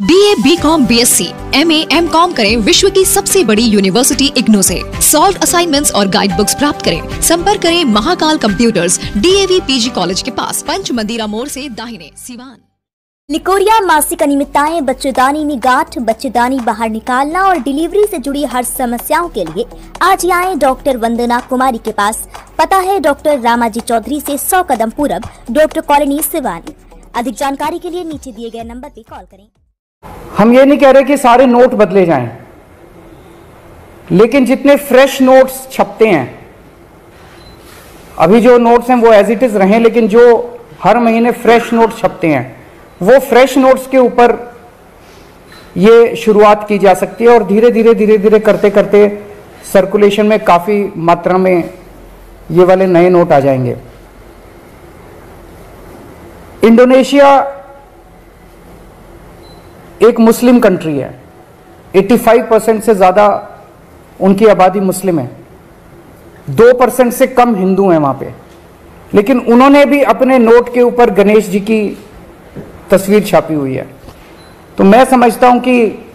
B A B com B S C M A M com करें विश्व की सबसे बड़ी यूनिवर्सिटी इग्नो से। सॉल्व असाइनमेंट्स और गाइड बुक्स प्राप्त करें। संपर्क करें Mahakal computers DAV PG college के पास। पंच मंदिरा मोड़ से दाहिने, सिवान। निकोरिया मासिक अनियमितताएँ, बच्चेदानी में गांठ, बच्चेदानी बाहर निकालना और डिलीवरी से जुड़ी हर समस्याओं के लिए आज ही आए डॉक्टर वंदना कुमारी के पास। पता है डॉक्टर रामाजी चौधरी से 100 कदम पूरब, डॉक्टर कॉलोनी सिवानी। अधिक जानकारी के लिए नीचे दिए गए नंबर पर कॉल करें। हम ये नहीं कह रहे कि सारे नोट बदले जाएँ, लेकिन जितने फ्रेश नोट्स छपते हैं, अभी जो नोट्स हैं वो एज इट इज़ रहे, लेकिन जो हर महीने फ्रेश नोट छपते हैं, वो फ्रेश नोट्स के ऊपर ये शुरुआत की जा सकती है और धीरे धीरे धीरे धीरे करते करते सर्कुलेशन में काफ़ी मात्रा में ये वाले नए नोट आ जाएँगे। इंडोनेशिया एक मुस्लिम कंट्री है। 85 परसेंट से ज़्यादा उनकी आबादी मुस्लिम है। दो परसेंट से कम हिंदू हैं वहाँ पे। लेकिन उन्होंने भी अपने नोट के ऊपर गणेश जी की तस्वीर छापी हुई है। तो मैं समझता हूँ कि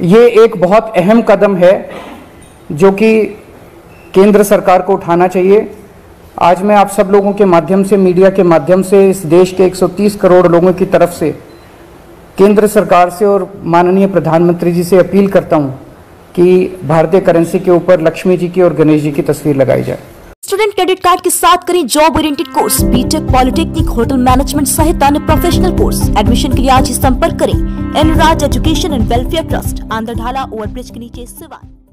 ये एक बहुत अहम कदम है जो कि केंद्र सरकार को उठाना चाहिए। आज मैं आप सब लोगों के माध्यम से, मीडिया के माध्यम से, इस देश के 130 करोड़ लोगों की तरफ़ से केंद्र सरकार से और माननीय प्रधानमंत्री जी से अपील करता हूँ कि भारतीय करेंसी के ऊपर लक्ष्मी जी की और गणेश जी की तस्वीर लगाई जाए। स्टूडेंट क्रेडिट कार्ड के साथ करें job oriented course. B Tech polytechnic hotel management सहित अन्य प्रोफेशनल कोर्स एडमिशन के लिए आज ही संपर्क करें। एनराज एजुकेशन एंड वेलफेयर ट्रस्ट आंध्रढाला ओवरब्रिज के नीचे, सिवान।